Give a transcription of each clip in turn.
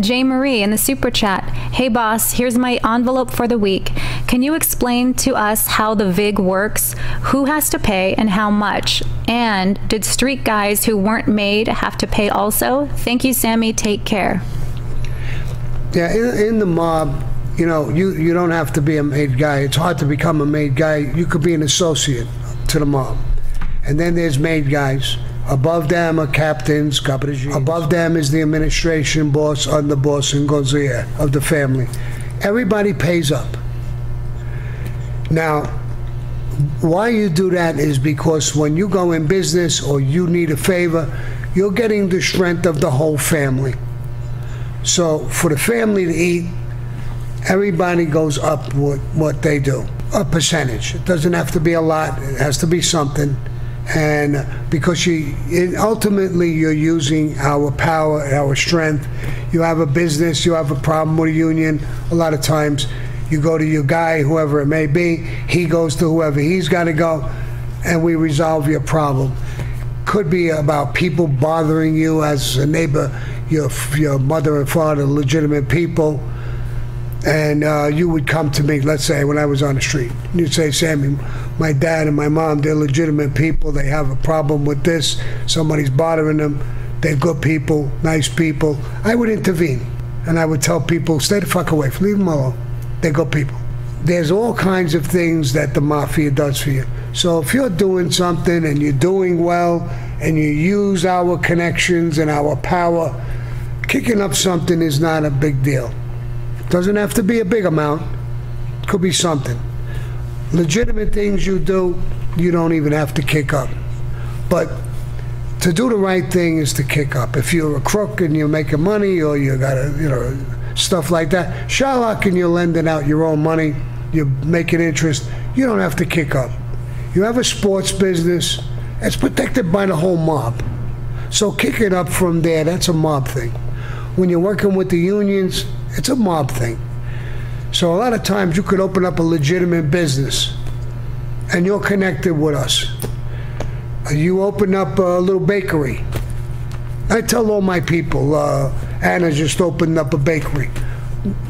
J. Marie in the super chat. Hey boss, here's my envelope for the week. Can you explain to us how the VIG works? Who has to pay and how much? And did street guys who weren't made have to pay also? Thank you, Sammy. Take care. Yeah, in, in the mob, you know, you, you don't have to be a made guy. It's hard to become a made guy. You could be an associate to the mob. And then there's made guys. Above them are captains, caporegimes. Above them is the administration boss, underboss, and consigliere of the family. Everybody pays up. Now, why you do that is because when you go in business or you need a favor, you're getting the strength of the whole family. So for the family to eat, everybody goes up what, what they do, a percentage. It doesn't have to be a lot, it has to be something. And because you, ultimately you're using our power, our strength. You have a business, you have a problem with a union, a lot of times you go to your guy, whoever it may be, he goes to whoever he's got to go, and we resolve your problem. Could be about people bothering you as a neighbor, your, your mother and father, legitimate people and uh, you would come to me, let's say, when I was on the street. You'd say, Sammy, my dad and my mom, they're legitimate people. They have a problem with this. Somebody's bothering them. They're good people, nice people. I would intervene, and I would tell people, stay the fuck away, leave them alone. They're good people. There's all kinds of things that the mafia does for you. So if you're doing something and you're doing well, and you use our connections and our power, kicking up something is not a big deal. Doesn't have to be a big amount. Could be something. Legitimate things you do, you don't even have to kick up. But to do the right thing is to kick up. If you're a crook and you're making money or you got a, you know, stuff like that, Shylock and you're lending out your own money, you're making interest, you don't have to kick up. You have a sports business, it's protected by the whole mob. So kick it up from there, that's a mob thing. When you're working with the unions, it's a mob thing. So a lot of times you could open up a legitimate business and you're connected with us. You open up a little bakery. I tell all my people, uh, Anna just opened up a bakery.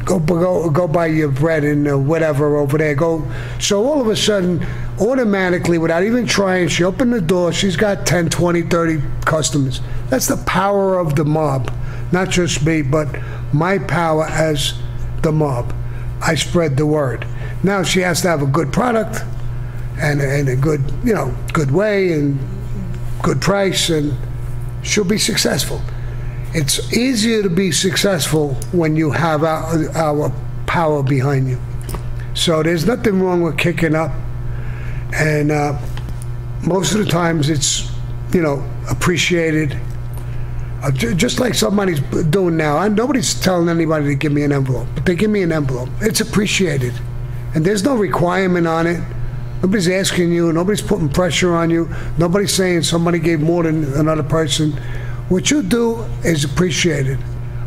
Go, go, go buy your bread and uh, whatever over there. Go. So all of a sudden, automatically, without even trying, she opened the door. She's got 10, 20, 30 customers. That's the power of the mob. Not just me, but my power as the mob. I spread the word. Now she has to have a good product and, and a good, you know, good way and good price, and she'll be successful. It's easier to be successful when you have our, our power behind you. So there's nothing wrong with kicking up, and uh, most of the times it's, you know, appreciated Uh, just like somebody's doing now. I, nobody's telling anybody to give me an envelope, but they give me an envelope. It's appreciated. And there's no requirement on it. Nobody's asking you, nobody's putting pressure on you, nobody's saying somebody gave more than another person. What you do is appreciated,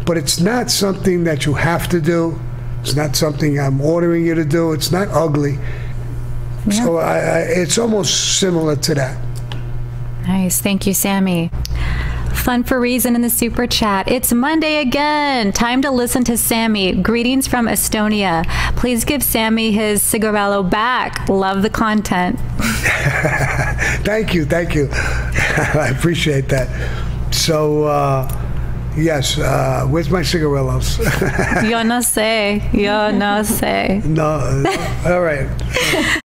but it's not something that you have to do. It's not something I'm ordering you to do. It's not ugly. Yeah. So I, I, it's almost similar to that. Nice. Thank you, Sammy. Fun for Reason in the super chat. It's Monday again. Time to listen to Sammy. Greetings from Estonia. Please give Sammy his cigarello back. Love the content. thank you. Thank you. I appreciate that. So, uh, Yes, uh, where's my cigarillos? Yo no sé, yo no sé. no, all right.